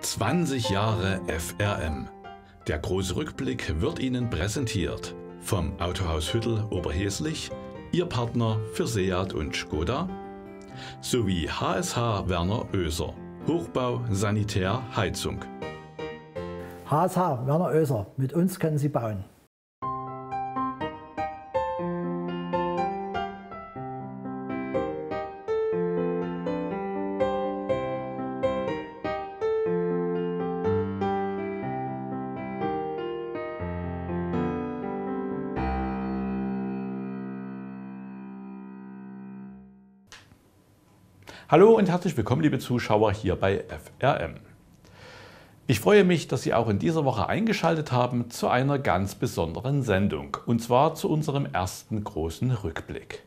20 Jahre FRM. Der große Rückblick wird Ihnen präsentiert vom Autohaus Hüttel Oberheslich, Ihr Partner für Seat und Skoda, sowie HSH Werner Oeser, Hochbau, Sanitär, Heizung. HSH Werner Oeser, mit uns können Sie bauen. Hallo und herzlich willkommen, liebe Zuschauer, hier bei FRM. Ich freue mich, dass Sie auch in dieser Woche eingeschaltet haben zu einer ganz besonderen Sendung, und zwar zu unserem ersten großen Rückblick.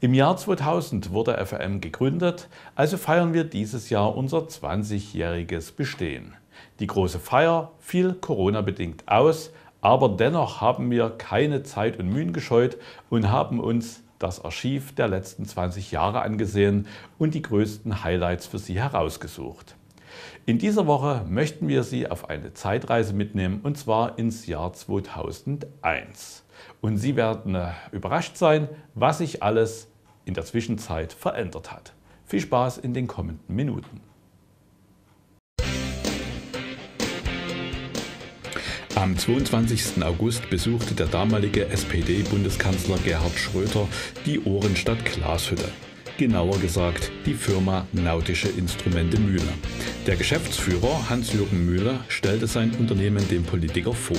Im Jahr 2000 wurde FRM gegründet, also feiern wir dieses Jahr unser 20-jähriges Bestehen. Die große Feier fiel Corona-bedingt aus, aber dennoch haben wir keine Zeit und Mühen gescheut und haben uns das Archiv der letzten 20 Jahre angesehen und die größten Highlights für Sie herausgesucht. In dieser Woche möchten wir Sie auf eine Zeitreise mitnehmen und zwar ins Jahr 2001. Und Sie werden äh, überrascht sein, was sich alles in der Zwischenzeit verändert hat. Viel Spaß in den kommenden Minuten. Am 22. August besuchte der damalige SPD-Bundeskanzler Gerhard Schröder die Ohrenstadt Glashütte. Genauer gesagt die Firma Nautische Instrumente Mühle. Der Geschäftsführer Hans-Jürgen Mühle stellte sein Unternehmen dem Politiker vor.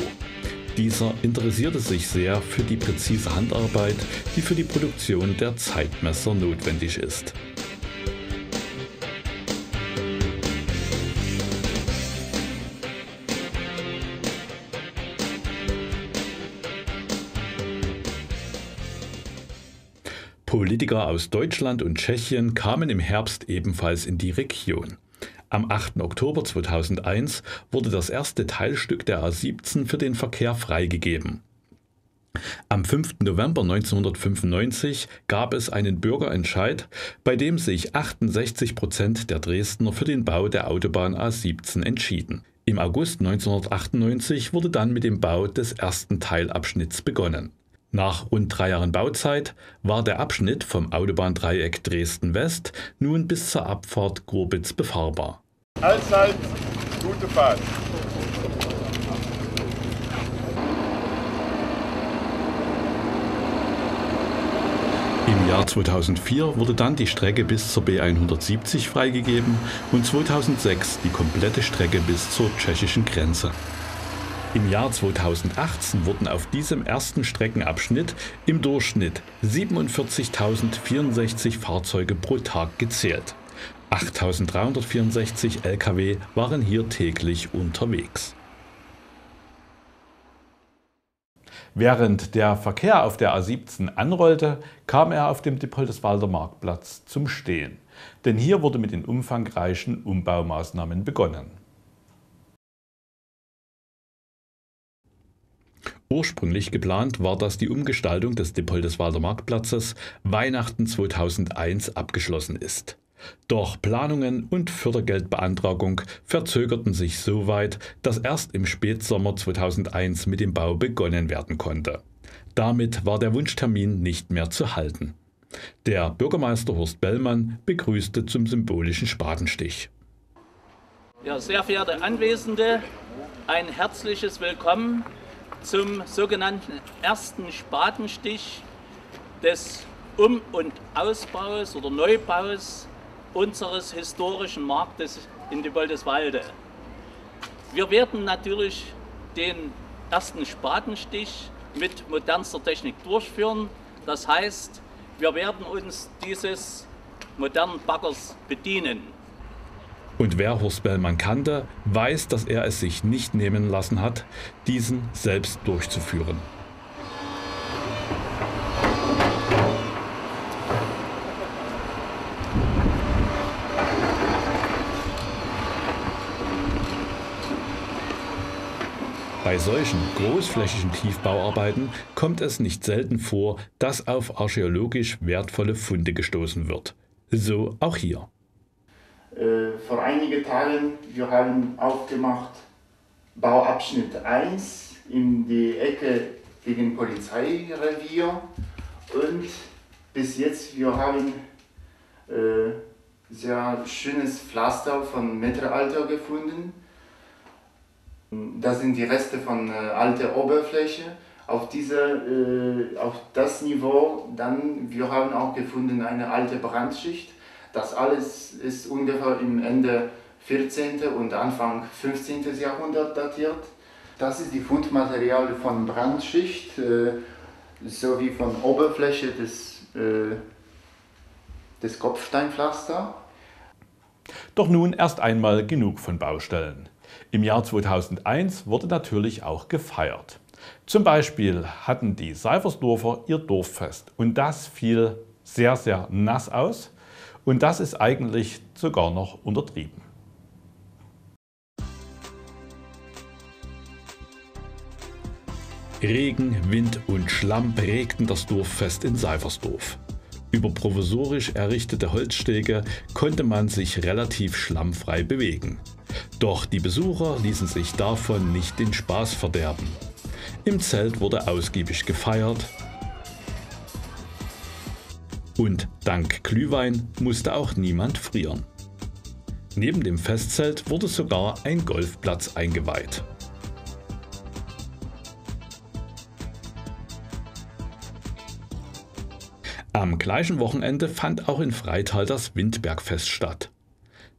Dieser interessierte sich sehr für die präzise Handarbeit, die für die Produktion der Zeitmesser notwendig ist. Politiker aus Deutschland und Tschechien kamen im Herbst ebenfalls in die Region. Am 8. Oktober 2001 wurde das erste Teilstück der A17 für den Verkehr freigegeben. Am 5. November 1995 gab es einen Bürgerentscheid, bei dem sich 68 Prozent der Dresdner für den Bau der Autobahn A17 entschieden. Im August 1998 wurde dann mit dem Bau des ersten Teilabschnitts begonnen. Nach rund drei Jahren Bauzeit war der Abschnitt vom Autobahndreieck Dresden-West nun bis zur Abfahrt Gurbitz befahrbar. Allzeit gute Fahrt. Im Jahr 2004 wurde dann die Strecke bis zur B170 freigegeben und 2006 die komplette Strecke bis zur tschechischen Grenze. Im Jahr 2018 wurden auf diesem ersten Streckenabschnitt im Durchschnitt 47.064 Fahrzeuge pro Tag gezählt. 8.364 Lkw waren hier täglich unterwegs. Während der Verkehr auf der A17 anrollte, kam er auf dem Dippoldeswalder Marktplatz zum Stehen. Denn hier wurde mit den umfangreichen Umbaumaßnahmen begonnen. Ursprünglich geplant war, dass die Umgestaltung des Dippoldeswalder Marktplatzes Weihnachten 2001 abgeschlossen ist. Doch Planungen und Fördergeldbeantragung verzögerten sich so weit, dass erst im Spätsommer 2001 mit dem Bau begonnen werden konnte. Damit war der Wunschtermin nicht mehr zu halten. Der Bürgermeister Horst Bellmann begrüßte zum symbolischen Spatenstich. Ja, sehr verehrte Anwesende, ein herzliches Willkommen zum sogenannten ersten Spatenstich des Um- und Ausbaus oder Neubaus unseres historischen Marktes in Dippoldeswalde. Wir werden natürlich den ersten Spatenstich mit modernster Technik durchführen. Das heißt, wir werden uns dieses modernen Baggers bedienen. Und wer Horst Bellmann kannte, weiß, dass er es sich nicht nehmen lassen hat, diesen selbst durchzuführen. Bei solchen großflächigen Tiefbauarbeiten kommt es nicht selten vor, dass auf archäologisch wertvolle Funde gestoßen wird. So auch hier. Äh, vor einigen Tagen wir haben aufgemacht Bauabschnitt 1 in die Ecke gegen Polizeirevier und bis jetzt wir haben äh, sehr schönes Pflaster von Mittelalter gefunden. Das sind die Reste von äh, alter Oberfläche. Auf, diese, äh, auf das Niveau, dann, wir haben auch gefunden eine alte Brandschicht. Das alles ist ungefähr im Ende 14. und Anfang 15. Jahrhundert datiert. Das ist die Fundmaterial von Brandschicht äh, sowie von Oberfläche des, äh, des Kopfsteinpflaster. Doch nun erst einmal genug von Baustellen. Im Jahr 2001 wurde natürlich auch gefeiert. Zum Beispiel hatten die Seifersdorfer ihr Dorffest und das fiel sehr, sehr nass aus und das ist eigentlich sogar noch untertrieben. Regen, Wind und Schlamm prägten das Dorffest in Seifersdorf. Über provisorisch errichtete Holzstege konnte man sich relativ schlammfrei bewegen. Doch die Besucher ließen sich davon nicht den Spaß verderben. Im Zelt wurde ausgiebig gefeiert und dank Glühwein musste auch niemand frieren. Neben dem Festzelt wurde sogar ein Golfplatz eingeweiht. Am gleichen Wochenende fand auch in Freital das Windbergfest statt.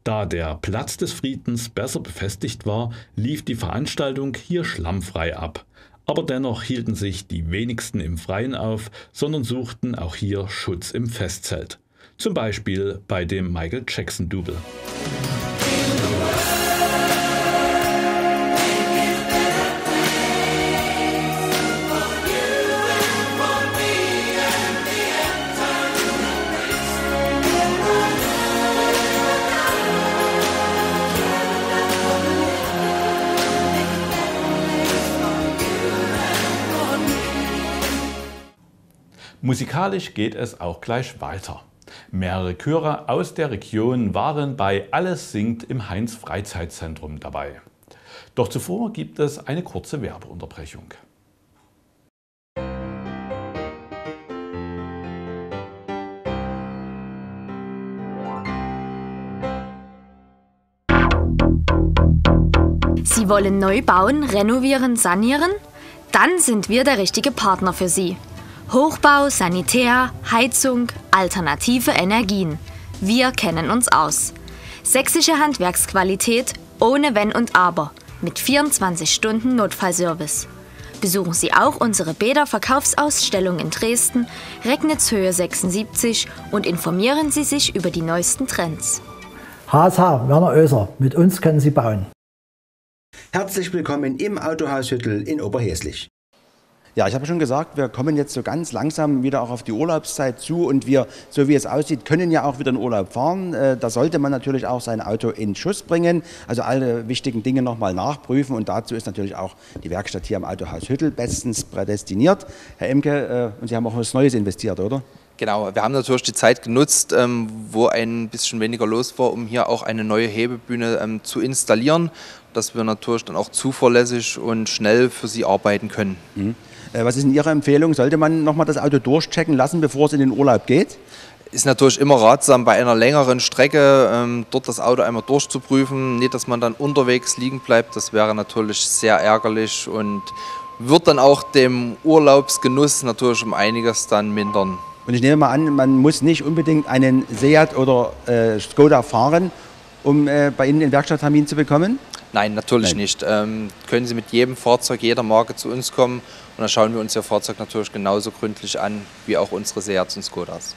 Da der Platz des Friedens besser befestigt war, lief die Veranstaltung hier schlammfrei ab. Aber dennoch hielten sich die wenigsten im Freien auf, sondern suchten auch hier Schutz im Festzelt. Zum Beispiel bei dem Michael Jackson-Double. Musikalisch geht es auch gleich weiter. Mehrere Chöre aus der Region waren bei Alles singt im Heinz Freizeitzentrum dabei. Doch zuvor gibt es eine kurze Werbeunterbrechung. Sie wollen neu bauen, renovieren, sanieren? Dann sind wir der richtige Partner für Sie. Hochbau, Sanitär, Heizung, alternative Energien. Wir kennen uns aus. Sächsische Handwerksqualität ohne Wenn und Aber mit 24 Stunden Notfallservice. Besuchen Sie auch unsere Bäder-Verkaufsausstellung in Dresden, Recknitzhöhe 76 und informieren Sie sich über die neuesten Trends. HSH Werner Oeser, mit uns können Sie bauen. Herzlich willkommen im Autohaus Hüttel in Oberhäslich. Ja, ich habe schon gesagt, wir kommen jetzt so ganz langsam wieder auch auf die Urlaubszeit zu und wir, so wie es aussieht, können ja auch wieder in Urlaub fahren. Äh, da sollte man natürlich auch sein Auto in Schuss bringen, also alle wichtigen Dinge nochmal nachprüfen und dazu ist natürlich auch die Werkstatt hier am Autohaus Hüttel bestens prädestiniert. Herr Emke, äh, und Sie haben auch was Neues investiert, oder? Genau, wir haben natürlich die Zeit genutzt, ähm, wo ein bisschen weniger los war, um hier auch eine neue Hebebühne ähm, zu installieren, dass wir natürlich dann auch zuverlässig und schnell für Sie arbeiten können. Mhm. Äh, was ist in Ihrer Empfehlung? Sollte man nochmal das Auto durchchecken lassen, bevor es in den Urlaub geht? Ist natürlich immer ratsam, bei einer längeren Strecke ähm, dort das Auto einmal durchzuprüfen. Nicht, dass man dann unterwegs liegen bleibt. Das wäre natürlich sehr ärgerlich und wird dann auch dem Urlaubsgenuss natürlich um einiges dann mindern. Und ich nehme mal an, man muss nicht unbedingt einen Seat oder äh, Skoda fahren, um äh, bei Ihnen den Werkstatttermin zu bekommen? Nein, natürlich Nein. nicht. Ähm, können Sie mit jedem Fahrzeug, jeder Marke zu uns kommen und dann schauen wir uns Ihr Fahrzeug natürlich genauso gründlich an wie auch unsere Seats und Skodas.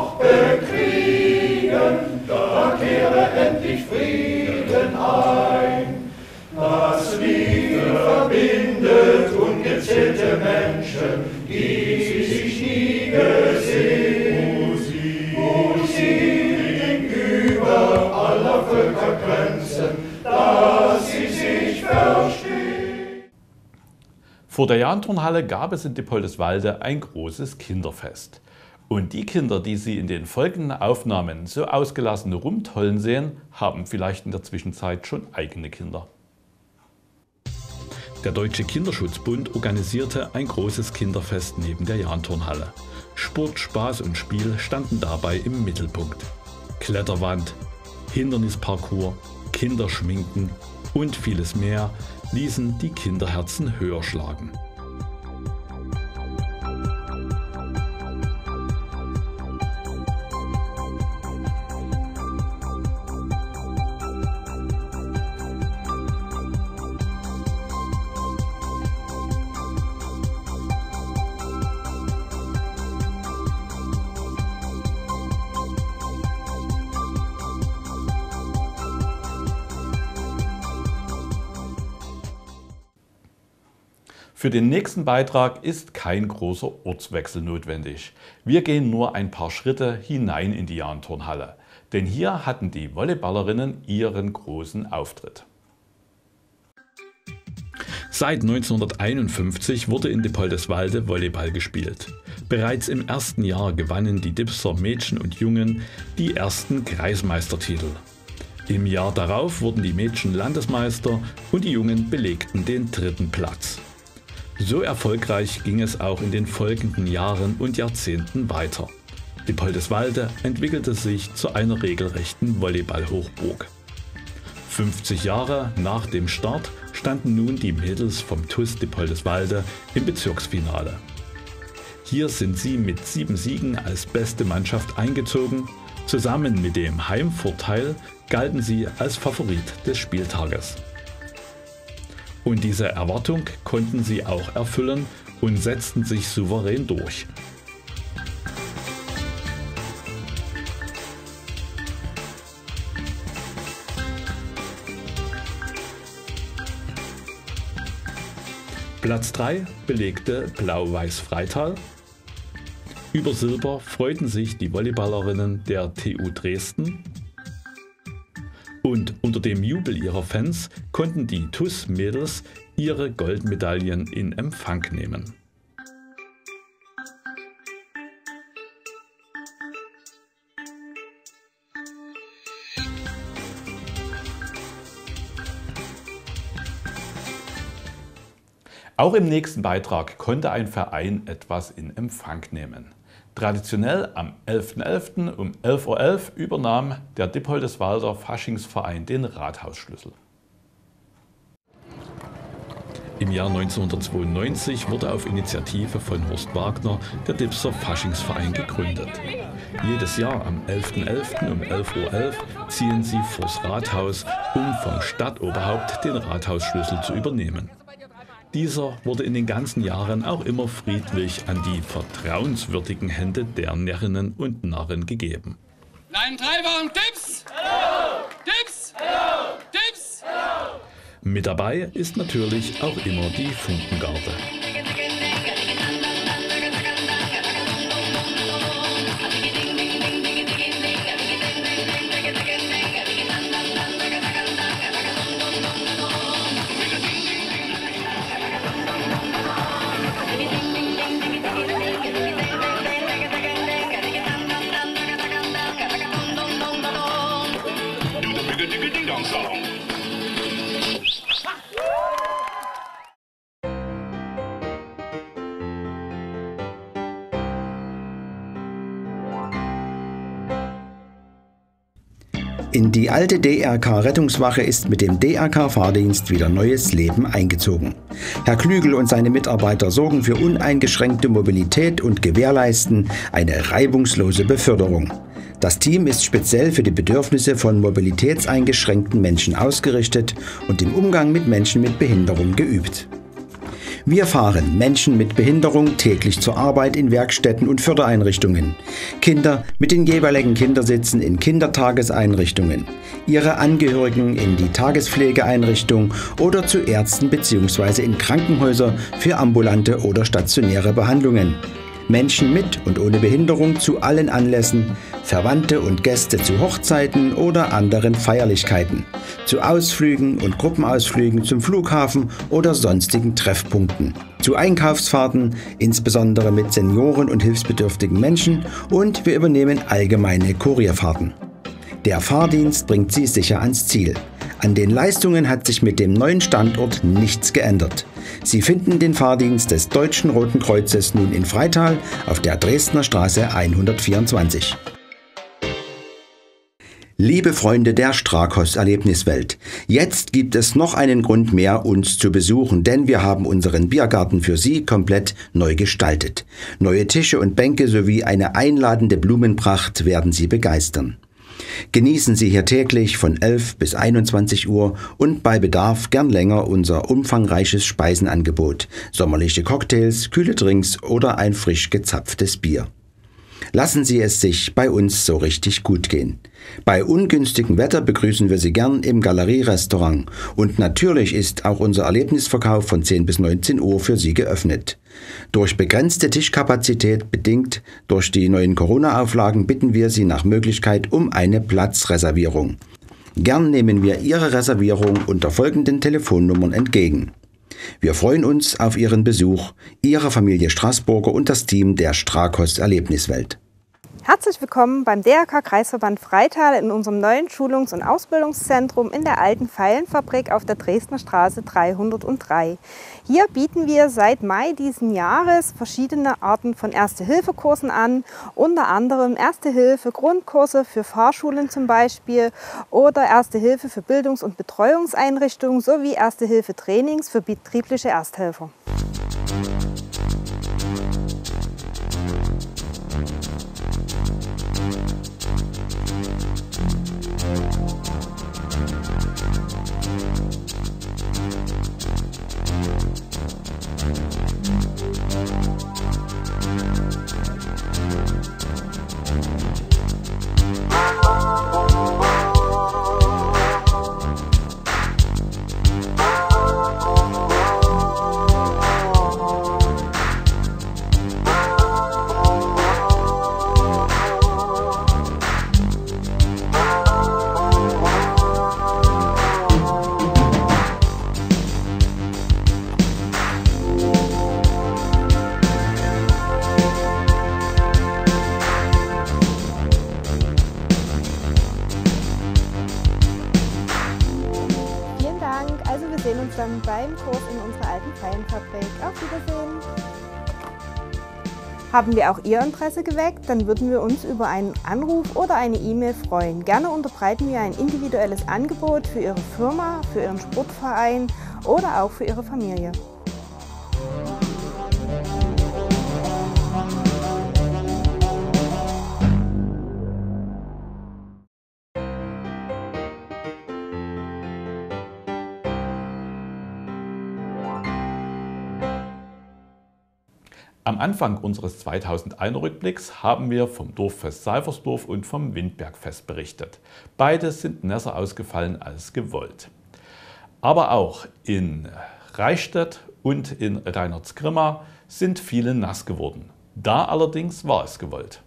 Vor der Jahnturnhalle gab es in Dippoldeswalde ein großes Kinderfest. Und die Kinder, die Sie in den folgenden Aufnahmen so ausgelassen rumtollen sehen, haben vielleicht in der Zwischenzeit schon eigene Kinder. Der Deutsche Kinderschutzbund organisierte ein großes Kinderfest neben der Jahnturnhalle. Sport, Spaß und Spiel standen dabei im Mittelpunkt. Kletterwand, Hindernisparcours, Kinderschminken und vieles mehr ließen die Kinderherzen höher schlagen. Für den nächsten Beitrag ist kein großer Ortswechsel notwendig. Wir gehen nur ein paar Schritte hinein in die Jahnturnhalle. Denn hier hatten die Volleyballerinnen ihren großen Auftritt. Seit 1951 wurde in Dippoldeswalde Volleyball gespielt. Bereits im ersten Jahr gewannen die Dipser Mädchen und Jungen die ersten Kreismeistertitel. Im Jahr darauf wurden die Mädchen Landesmeister und die Jungen belegten den dritten Platz. So erfolgreich ging es auch in den folgenden Jahren und Jahrzehnten weiter. Dippoldeswalde entwickelte sich zu einer regelrechten Volleyball-Hochburg. 50 Jahre nach dem Start standen nun die Mädels vom TUS Dippoldeswalde im Bezirksfinale. Hier sind sie mit sieben Siegen als beste Mannschaft eingezogen. Zusammen mit dem Heimvorteil galten sie als Favorit des Spieltages. Und diese Erwartung konnten sie auch erfüllen und setzten sich souverän durch. Platz 3 belegte Blau-Weiß Freital. Über Silber freuten sich die Volleyballerinnen der TU Dresden und unter dem Jubel ihrer Fans konnten die TUS-Mädels ihre Goldmedaillen in Empfang nehmen. Auch im nächsten Beitrag konnte ein Verein etwas in Empfang nehmen. Traditionell am 11.11. .11. um 11.11 Uhr übernahm der Dippoldeswalder Faschingsverein den Rathausschlüssel. Im Jahr 1992 wurde auf Initiative von Horst Wagner der Dipser Faschingsverein gegründet. Jedes Jahr am 11.11. .11. um 11.11 Uhr ziehen sie vors Rathaus, um vom Stadtoberhaupt den Rathausschlüssel zu übernehmen. Dieser wurde in den ganzen Jahren auch immer friedlich an die vertrauenswürdigen Hände der Närrinnen und Narren gegeben. Nein, Treiber Tipps! Hello! Tipps! Hello! Tipps! Hello! Mit dabei ist natürlich auch immer die Funkengarde. Die alte DRK-Rettungswache ist mit dem DRK-Fahrdienst wieder neues Leben eingezogen. Herr Klügel und seine Mitarbeiter sorgen für uneingeschränkte Mobilität und gewährleisten eine reibungslose Beförderung. Das Team ist speziell für die Bedürfnisse von mobilitätseingeschränkten Menschen ausgerichtet und im Umgang mit Menschen mit Behinderung geübt. Wir fahren Menschen mit Behinderung täglich zur Arbeit in Werkstätten und Fördereinrichtungen, Kinder mit den jeweiligen Kindersitzen in Kindertageseinrichtungen, ihre Angehörigen in die Tagespflegeeinrichtung oder zu Ärzten bzw. in Krankenhäuser für ambulante oder stationäre Behandlungen. Menschen mit und ohne Behinderung zu allen Anlässen, Verwandte und Gäste zu Hochzeiten oder anderen Feierlichkeiten, zu Ausflügen und Gruppenausflügen zum Flughafen oder sonstigen Treffpunkten, zu Einkaufsfahrten, insbesondere mit Senioren und hilfsbedürftigen Menschen und wir übernehmen allgemeine Kurierfahrten. Der Fahrdienst bringt Sie sicher ans Ziel. An den Leistungen hat sich mit dem neuen Standort nichts geändert. Sie finden den Fahrdienst des Deutschen Roten Kreuzes nun in Freital auf der Dresdner Straße 124. Liebe Freunde der Strakos Erlebniswelt, jetzt gibt es noch einen Grund mehr, uns zu besuchen, denn wir haben unseren Biergarten für Sie komplett neu gestaltet. Neue Tische und Bänke sowie eine einladende Blumenpracht werden Sie begeistern. Genießen Sie hier täglich von 11 bis 21 Uhr und bei Bedarf gern länger unser umfangreiches Speisenangebot, sommerliche Cocktails, kühle Drinks oder ein frisch gezapftes Bier. Lassen Sie es sich bei uns so richtig gut gehen. Bei ungünstigem Wetter begrüßen wir Sie gern im Galerierestaurant und natürlich ist auch unser Erlebnisverkauf von 10 bis 19 Uhr für Sie geöffnet. Durch begrenzte Tischkapazität bedingt durch die neuen Corona-Auflagen bitten wir Sie nach Möglichkeit um eine Platzreservierung. Gern nehmen wir Ihre Reservierung unter folgenden Telefonnummern entgegen. Wir freuen uns auf Ihren Besuch, Ihre Familie Straßburger und das Team der Strakos Erlebniswelt. Herzlich willkommen beim DRK Kreisverband Freital in unserem neuen Schulungs- und Ausbildungszentrum in der alten Pfeilenfabrik auf der Dresdner Straße 303. Hier bieten wir seit Mai diesen Jahres verschiedene Arten von Erste-Hilfe-Kursen an, unter anderem Erste-Hilfe-Grundkurse für Fahrschulen zum Beispiel oder Erste-Hilfe für Bildungs- und Betreuungseinrichtungen sowie Erste-Hilfe-Trainings für betriebliche Ersthelfer. Haben wir auch Ihr Interesse geweckt, dann würden wir uns über einen Anruf oder eine E-Mail freuen. Gerne unterbreiten wir ein individuelles Angebot für Ihre Firma, für Ihren Sportverein oder auch für Ihre Familie. Am Anfang unseres 2001 Rückblicks haben wir vom Dorffest Seifersdorf und vom Windbergfest berichtet. Beide sind nässer ausgefallen als gewollt. Aber auch in Reichstätt und in Reinhardsgrimma sind viele nass geworden. Da allerdings war es gewollt.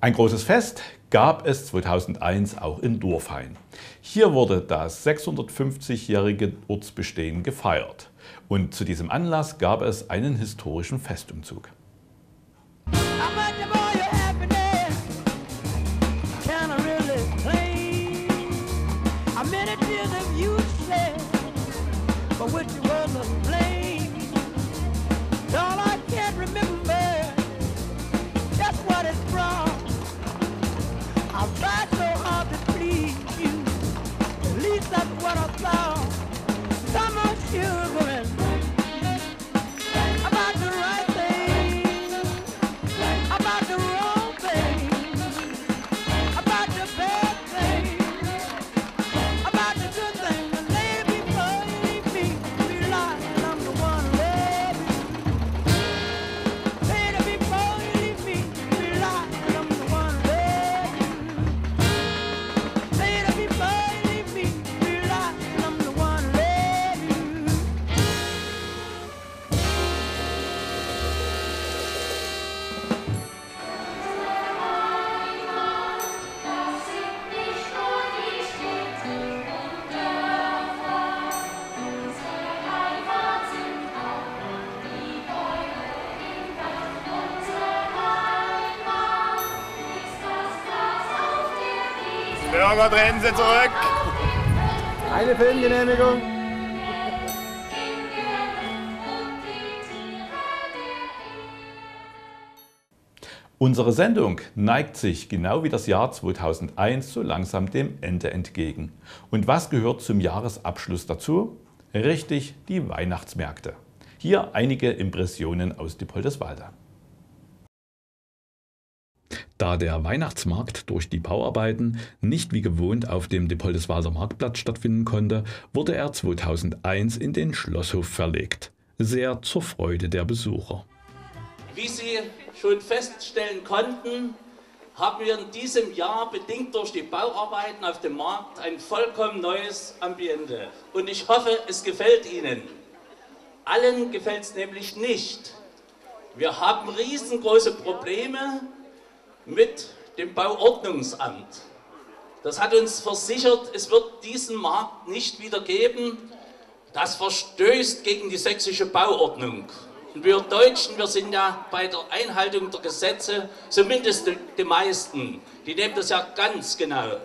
Ein großes Fest gab es 2001 auch in Dorfhain. Hier wurde das 650-jährige Ortsbestehen gefeiert. Und zu diesem Anlass gab es einen historischen Festumzug. but I thought. Bürger, drehen Sie zurück. Eine Filmgenehmigung. Unsere Sendung neigt sich genau wie das Jahr 2001 so langsam dem Ende entgegen. Und was gehört zum Jahresabschluss dazu? Richtig, die Weihnachtsmärkte. Hier einige Impressionen aus Dippoldeswalde. Da der Weihnachtsmarkt durch die Bauarbeiten nicht wie gewohnt auf dem Depoldeswalder Marktplatz stattfinden konnte, wurde er 2001 in den Schlosshof verlegt. Sehr zur Freude der Besucher. Wie Sie schon feststellen konnten, haben wir in diesem Jahr bedingt durch die Bauarbeiten auf dem Markt ein vollkommen neues Ambiente. Und ich hoffe, es gefällt Ihnen. Allen gefällt es nämlich nicht. Wir haben riesengroße Probleme mit dem Bauordnungsamt. Das hat uns versichert, es wird diesen Markt nicht wieder geben. Das verstößt gegen die sächsische Bauordnung. Und wir Deutschen, wir sind ja bei der Einhaltung der Gesetze, zumindest die meisten, die nehmen das ja ganz genau.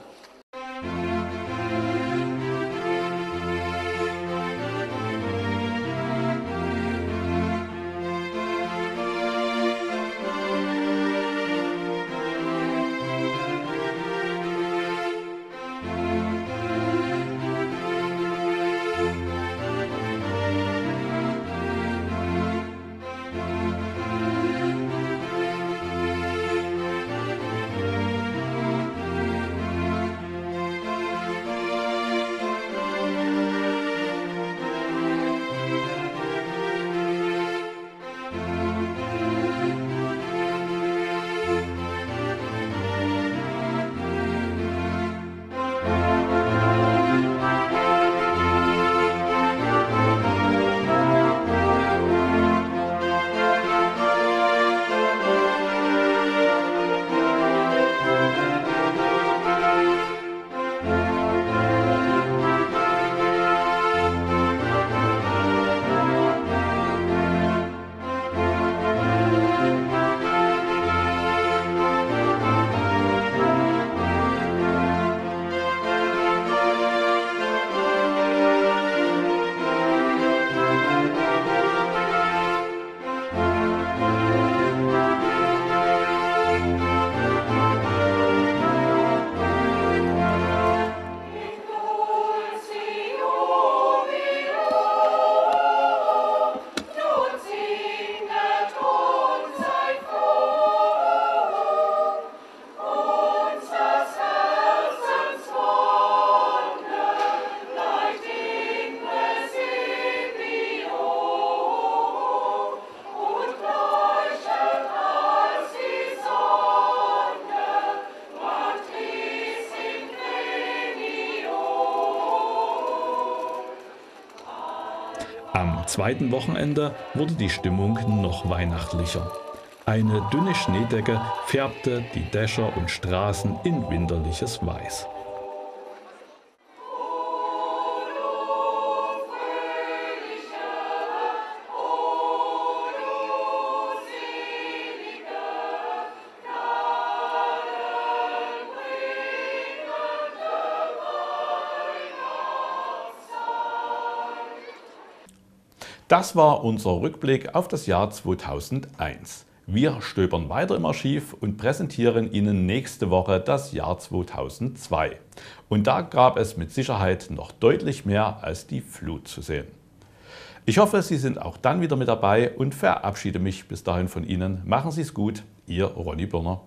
Zweiten Wochenende wurde die Stimmung noch weihnachtlicher. Eine dünne Schneedecke färbte die Dächer und Straßen in winterliches Weiß. Das war unser Rückblick auf das Jahr 2001. Wir stöbern weiter im Archiv und präsentieren Ihnen nächste Woche das Jahr 2002. Und da gab es mit Sicherheit noch deutlich mehr als die Flut zu sehen. Ich hoffe, Sie sind auch dann wieder mit dabei und verabschiede mich bis dahin von Ihnen. Machen Sie es gut, Ihr Ronny Birner.